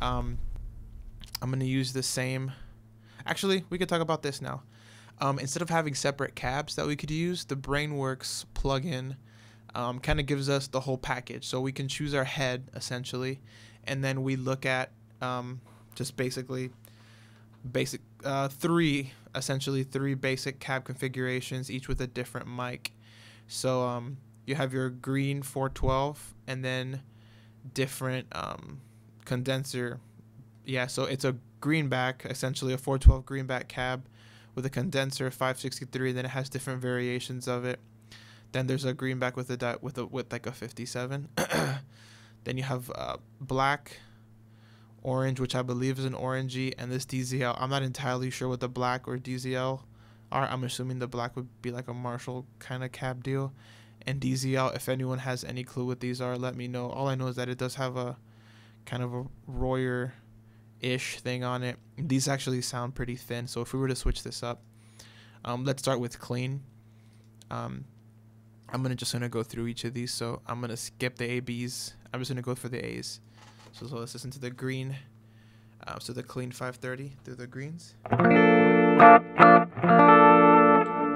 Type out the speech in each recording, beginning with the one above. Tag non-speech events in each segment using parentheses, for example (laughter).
Um, I'm gonna use the same. Actually, we could talk about this now. Um, instead of having separate cabs that we could use, the BrainWorx plugin um, kind of gives us the whole package. So we can choose our head essentially, and then we look at um, just basically basic uh, three essentially three basic cab configurations, each with a different mic. So um, you have your green 412, and then different um, condenser. Yeah, so it's a greenback, essentially a 412 greenback cab with a condenser 563. Then it has different variations of it. Then there's a greenback with a di- with a with like a 57. (coughs) then you have uh, black, orange, which I believe is an orangey, and this DZL. I'm not entirely sure what the black or DZL are. I'm assuming the black would be like a Marshall kind of cab deal. And DZL, if anyone has any clue what these are, let me know. All I know is that it does have a kind of a Royer ish thing on it. These actually sound pretty thin, so if we were to switch this up, um, let's start with clean. Um, I'm gonna just gonna go through each of these. So I'm gonna skip the ABs. I'm just gonna go for the A's. So, so let's listen to the green. Uh, so the clean 530 through the greens.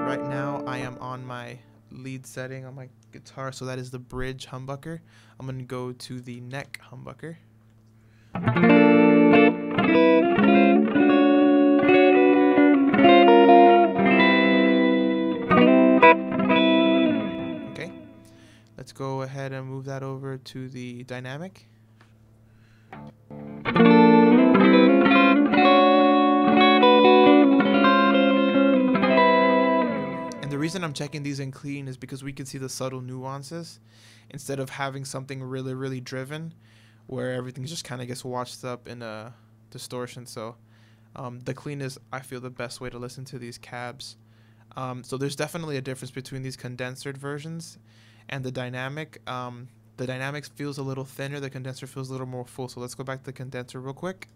Right now I am on my lead setting on my guitar, so that is the bridge humbucker. I'm gonna go to the neck humbucker. Okay, let's go ahead and move that over to the dynamic. And the reason I'm checking these in clean is because we can see the subtle nuances instead of having something really, really driven where everything just kind of gets washed up in a distortion. So um, the clean is, I feel, the best way to listen to these cabs. Um, so there's definitely a difference between these condenser versions and the dynamic. Um, the dynamics feels a little thinner. The condenser feels a little more full. So let's go back to the condenser real quick.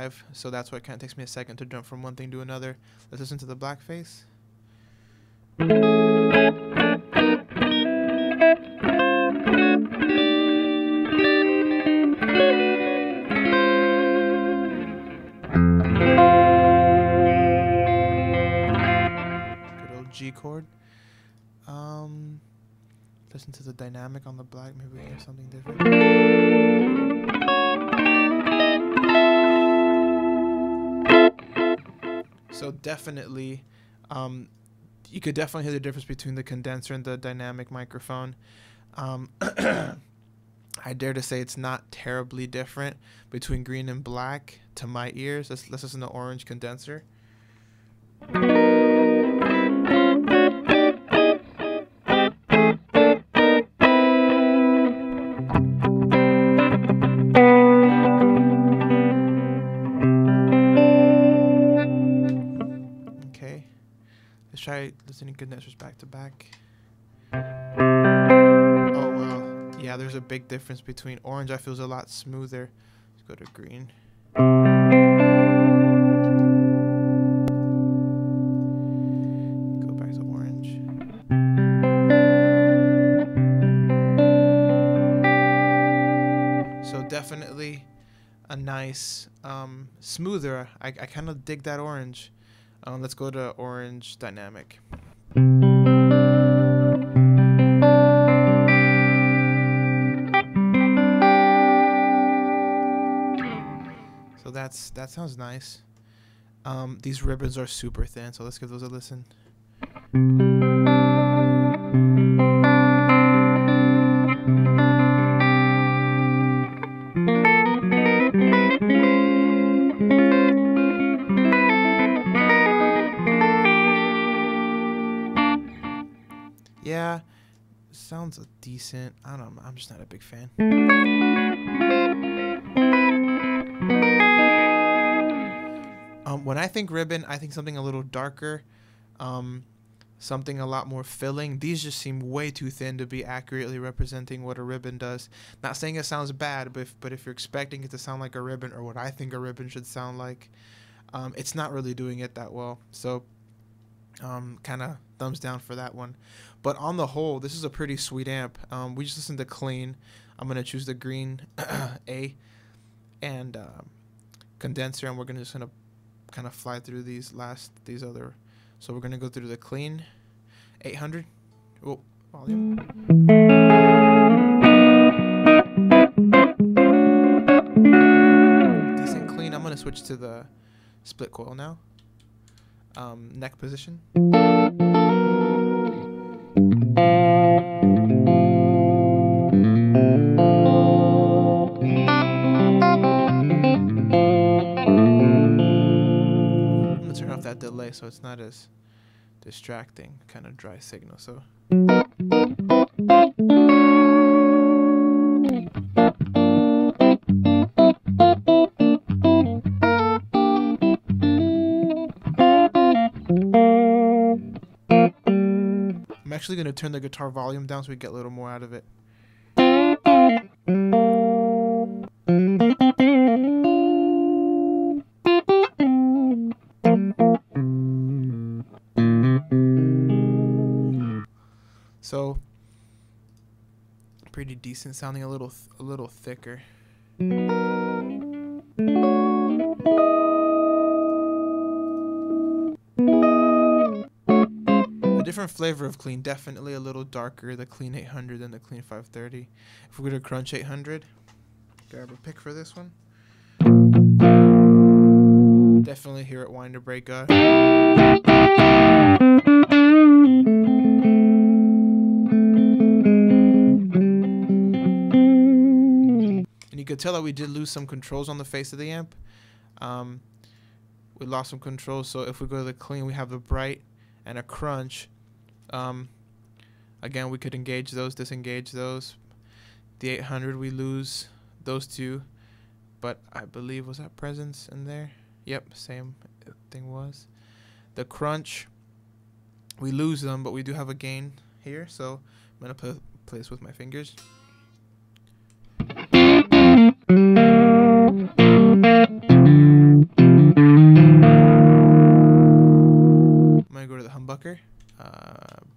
Live, so that's why it kind of takes me a second to jump from one thing to another. Let's listen to the blackface. Good old G chord. Um, listen to the dynamic on the black. Maybe we hear something different. So definitely, um, you could definitely hear the difference between the condenser and the dynamic microphone. Um, (coughs) I dare to say it's not terribly different between green and black to my ears. Let's, let's listen to orange condenser. Let's try listening condensers back to back. Oh wow. Yeah, there's a big difference between orange I feel is a lot smoother. Let's go to green. Go back to orange. So definitely a nice um, smoother. I, I kind of dig that orange. Um, let's go to orange dynamic. So that's that sounds nice. Um, these ribbons are super thin, so let's give those a listen. Yeah, sounds decent. I don't know. I'm just not a big fan. Um, when I think ribbon, I think something a little darker. Um, something a lot more filling. These just seem way too thin to be accurately representing what a ribbon does. Not saying it sounds bad, but if, but if you're expecting it to sound like a ribbon or what I think a ribbon should sound like, um, it's not really doing it that well. So um, kind of thumbs down for that one. But on the whole, this is a pretty sweet amp. Um, we just listened to clean. I'm gonna choose the green (coughs) A and uh, condenser, and we're gonna just gonna kind of fly through these last these other so we're going to go through the clean 800. Oh, volume. Decent clean. I'm going to switch to the split coil now. Um, neck position. I'm gonna turn off that delay so it's not as distracting kind of dry signal so actually going to turn the guitar volume down so we get a little more out of it. So pretty decent sounding, a little a little thicker. Different flavor of clean, definitely a little darker, the clean 800 than the clean 530. If we go to crunch 800, grab a pick for this one. Definitely hear it wind to break up. And you could tell that we did lose some controls on the face of the amp. Um, we lost some controls, so if we go to the clean, we have the bright and a crunch. Um, again, we could engage those, disengage those. The 800, we lose those two, but I believe, was that presence in there? Yep, same thing was. The crunch, we lose them, but we do have a gain here, so I'm going to play this with my fingers.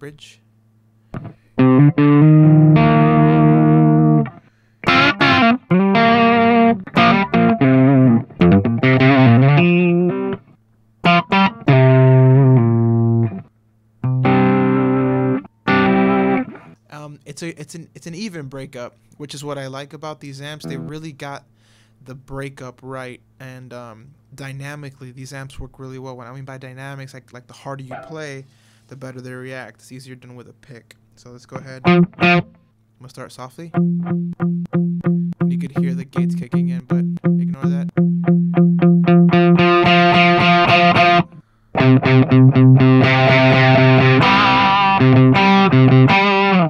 Bridge. Um, it's a it's an it's an even breakup, which is what I like about these amps. They really got the breakup right, and um, dynamically these amps work really well. What I mean by dynamics, like like the harder you play, the better they react. It's easier done with a pick. So let's go ahead. I'm gonna start softly. You could hear the gates kicking in, but ignore that.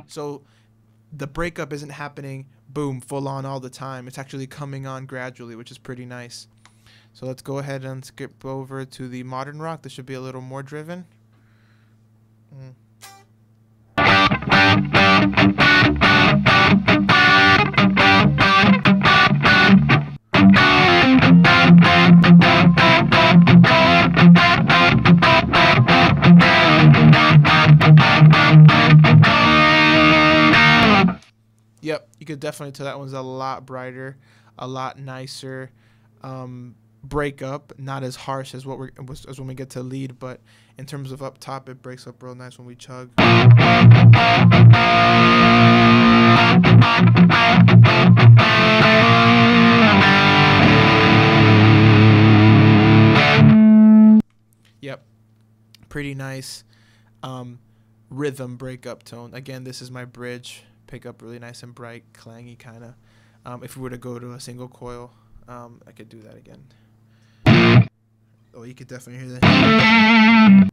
So the breakup isn't happening boom full on all the time. It's actually coming on gradually, which is pretty nice. So let's go ahead and skip over to the modern rock. This should be a little more driven. Yep, you could definitely tell that one's a lot brighter, a lot nicer. Um, breakup, not as harsh as what we're as when we get to lead, but in terms of up top, it breaks up real nice when we chug. Yep, pretty nice um, rhythm breakup tone. Again, this is my bridge. Pick up really nice and bright, clangy kind of. Um, if we were to go to a single coil, um, I could do that again. Oh, you could definitely hear that.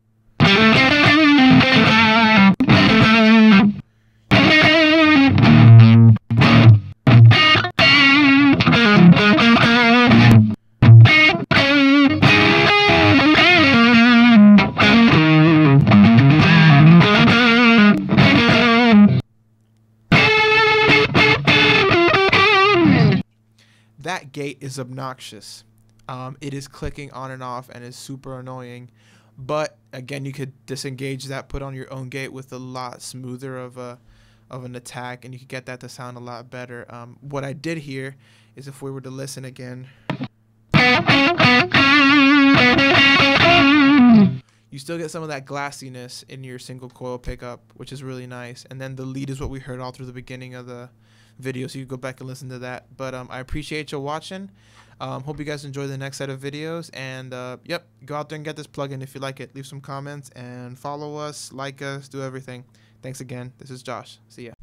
That gate is obnoxious. Um, it is clicking on and off and is super annoying. But again, you could disengage that, put on your own gate with a lot smoother of a of an attack, and you could get that to sound a lot better. Um, what I did here is if we were to listen again. You still get some of that glassiness in your single coil pickup, which is really nice. And then the lead is what we heard all through the beginning of the video, so you can go back and listen to that. But um, I appreciate you watching. Um, hope you guys enjoy the next set of videos. And uh, yep, go out there and get this plugin if you like it. Leave some comments and follow us, like us, do everything. Thanks again. This is Josh. See ya.